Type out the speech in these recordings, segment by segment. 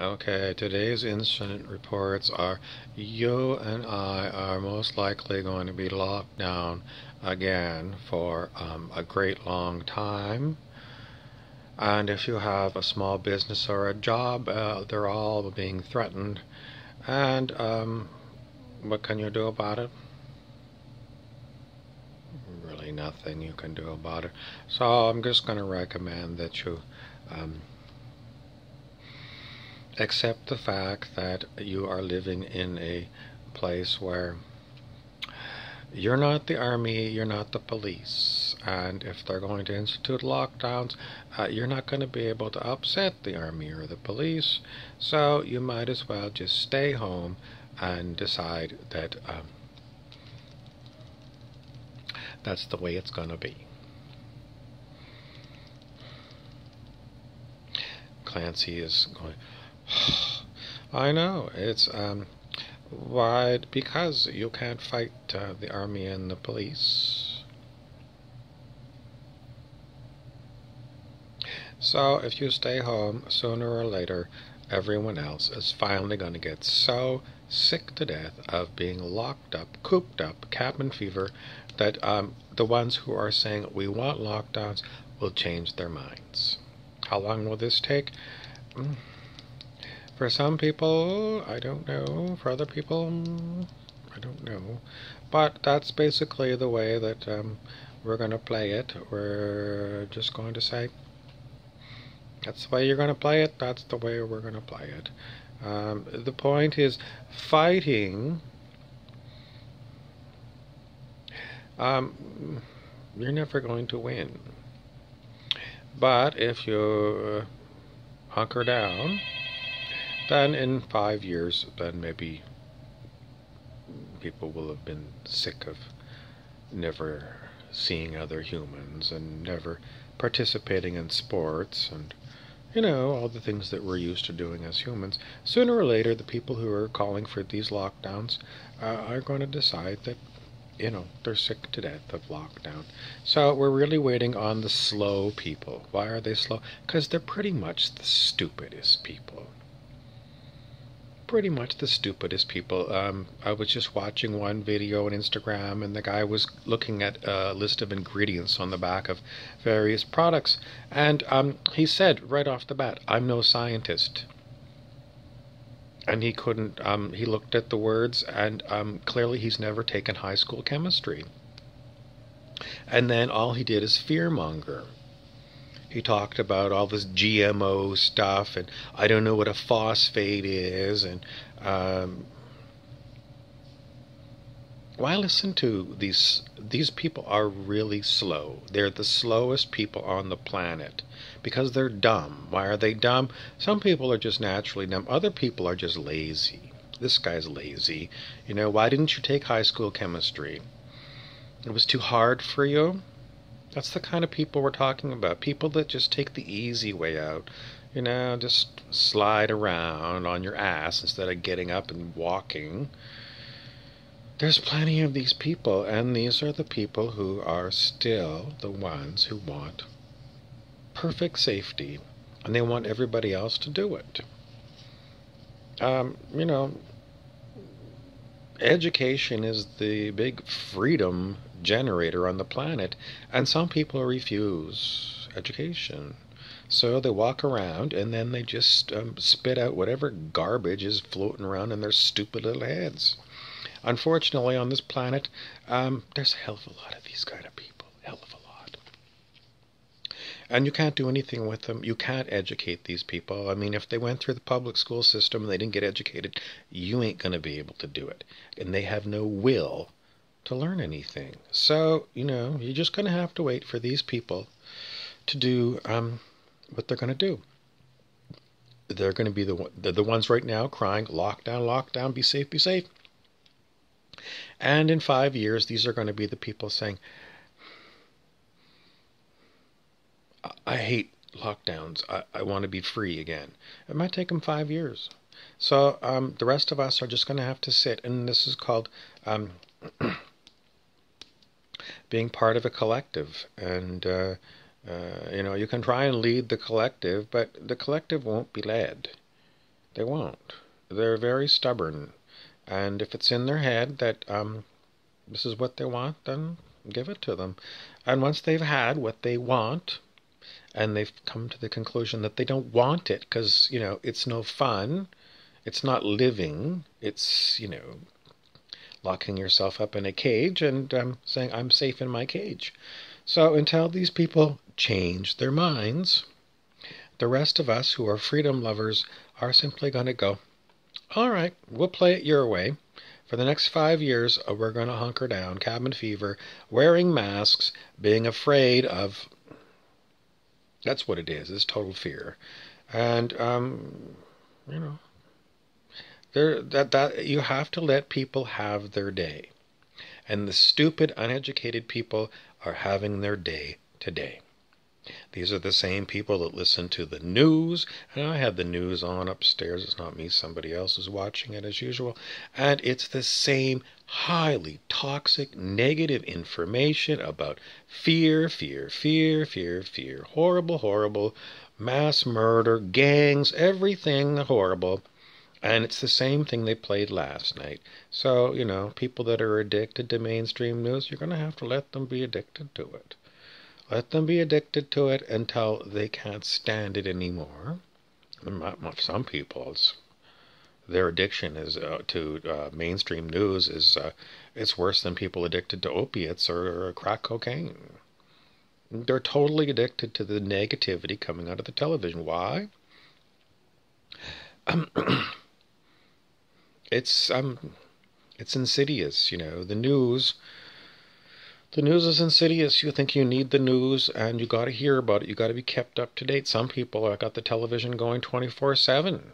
Okay, today's incident reports are you and I are most likely going to be locked down again for um, a great long time. And if you have a small business or a job, uh, they're all being threatened. And um, what can you do about it? Really, nothing you can do about it. So I'm just going to recommend that you. Um, accept the fact that you are living in a place where you're not the army, you're not the police, and if they're going to institute lockdowns, uh, you're not going to be able to upset the army or the police, so you might as well just stay home and decide that um, that's the way it's going to be. Clancy is going. I know it's um, why because you can't fight uh, the army and the police. So if you stay home, sooner or later, everyone else is finally going to get so sick to death of being locked up, cooped up, cabin fever, that um, the ones who are saying we want lockdowns will change their minds. How long will this take? Mm. For some people, I don't know. For other people, I don't know. But that's basically the way that um, we're going to play it. We're just going to say, that's the way you're going to play it, that's the way we're going to play it. Um, the point is, fighting. Um, you're never going to win. But if you uh, hunker down, then in five years, then maybe people will have been sick of never seeing other humans and never participating in sports and you know all the things that we're used to doing as humans. Sooner or later the people who are calling for these lockdowns uh, are going to decide that you know they're sick to death of lockdown. So we're really waiting on the slow people. Why are they slow? Because they're pretty much the stupidest people pretty much the stupidest people. Um, I was just watching one video on Instagram, and the guy was looking at a list of ingredients on the back of various products, and um, he said right off the bat, "I'm no scientist." And he couldn't. Um, he looked at the words, and um, clearly he's never taken high school chemistry. And then all he did is fearmonger he talked about all this GMO stuff, and I don't know what a phosphate is, and um, why listen to these? These people are really slow. They're the slowest people on the planet because they're dumb. Why are they dumb? Some people are just naturally dumb. Other people are just lazy. This guy's lazy. You know, why didn't you take high school chemistry? It was too hard for you. That's the kind of people we're talking about. People that just take the easy way out. You know, just slide around on your ass instead of getting up and walking. There's plenty of these people, and these are the people who are still the ones who want perfect safety, and they want everybody else to do it. Um, you know, education is the big freedom generator on the planet, and some people refuse education. So they walk around and then they just um, spit out whatever garbage is floating around in their stupid little heads. Unfortunately, on this planet, um, there's a hell of a lot of these kind of people. Hell of a. And you can't do anything with them. You can't educate these people. I mean, if they went through the public school system and they didn't get educated, you ain't going to be able to do it. And they have no will to learn anything. So, you know, you're just going to have to wait for these people to do um, what they're going to do. They're going to be the they're the ones right now crying, lockdown, lockdown, be safe, be safe. And in five years, these are going to be the people saying, I hate lockdowns. I, I want to be free again. It might take them five years. So um, the rest of us are just going to have to sit, and this is called um, being part of a collective. And, uh, uh, you know, you can try and lead the collective, but the collective won't be led. They won't. They're very stubborn. And if it's in their head that um, this is what they want, then give it to them. And once they've had what they want, and they've come to the conclusion that they don't want it because, you know, it's no fun, it's not living, it's, you know, locking yourself up in a cage and um, saying, I'm safe in my cage. So until these people change their minds, the rest of us who are freedom lovers are simply going to go, all right, we'll play it your way. For the next five years, uh, we're going to hunker down, cabin fever, wearing masks, being afraid of. That's what it is. It's total fear, and um, you know, there that that you have to let people have their day, and the stupid, uneducated people are having their day today. These are the same people that listen to the news, and I had the news on upstairs. It's not me, somebody else is watching it as usual. And it's the same highly toxic, negative information about fear, fear, fear, fear, fear, horrible, horrible, mass murder, gangs, everything horrible. And it's the same thing they played last night. So, you know, people that are addicted to mainstream news, you're going to have to let them be addicted to it. Let them be addicted to it until they can't stand it anymore. Some people, their addiction is uh, to uh, mainstream news is uh, it's worse than people addicted to opiates or, or crack cocaine. They're totally addicted to the negativity coming out of the television. Why? Um, it's um, it's insidious. You know, the news the news is insidious. You think you need the news and you got to hear about it. You got to be kept up to date. Some people have got the television going 24 7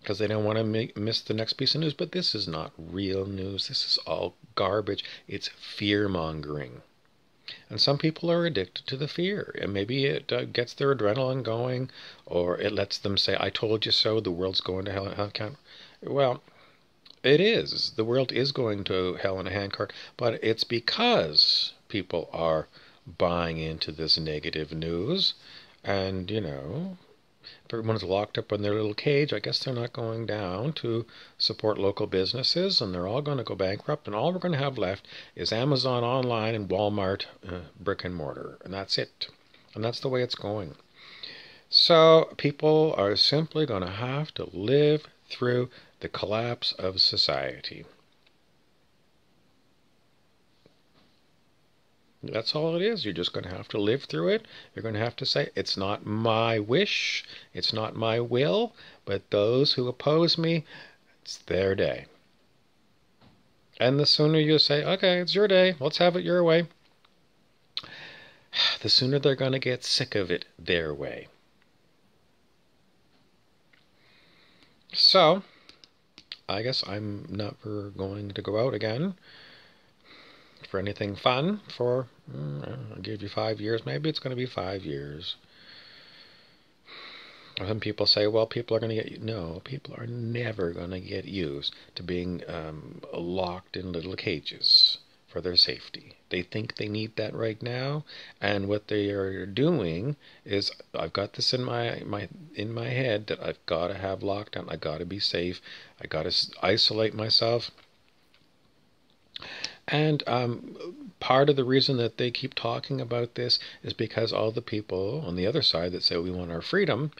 because they don't want to miss the next piece of news. But this is not real news. This is all garbage. It's fear mongering. And some people are addicted to the fear. And maybe it uh, gets their adrenaline going or it lets them say, I told you so, the world's going to hell. hell well, it is. The world is going to hell in a handcart, but it's because people are buying into this negative news. And, you know, if everyone's locked up in their little cage, I guess they're not going down to support local businesses and they're all going to go bankrupt. And all we're going to have left is Amazon online and Walmart uh, brick and mortar. And that's it. And that's the way it's going. So people are simply going to have to live through the collapse of society. That's all it is. You're just going to have to live through it. You're going to have to say, it's not my wish, it's not my will, but those who oppose me, it's their day. And the sooner you say, okay, it's your day, let's have it your way, the sooner they're going to get sick of it their way. So, I guess I'm never going to go out again for anything fun for, mm, I'll give you five years. Maybe it's going to be five years. Some people say, well, people are going to get, no, people are never going to get used to being um, locked in little cages for their safety. They think they need that right now, and what they are doing is I've got this in my my in my head that I've got to have lockdown. I got to be safe. I got to isolate myself. And um, part of the reason that they keep talking about this is because all the people on the other side that say we want our freedom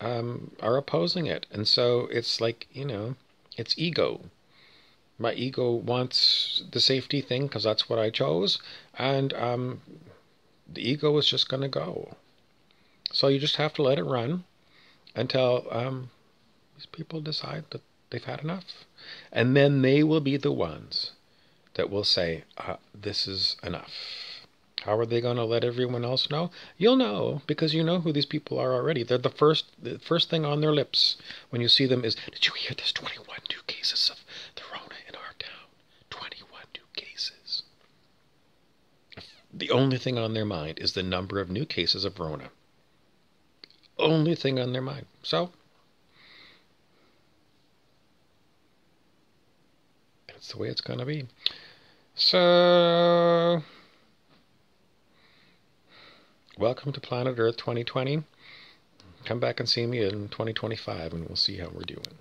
um, are opposing it. And so it's like, you know, it's ego my ego wants the safety thing because that's what I chose, and um, the ego is just going to go. So you just have to let it run until um, these people decide that they've had enough, and then they will be the ones that will say, uh, "This is enough." How are they going to let everyone else know? You'll know because you know who these people are already. They're the first the first thing on their lips when you see them is, "Did you hear there's 21 new cases of the Rona The only thing on their mind is the number of new cases of Rona. Only thing on their mind. So, that's the way it's going to be. So, welcome to Planet Earth 2020. come back and see me in 2025 and we'll see how we're doing.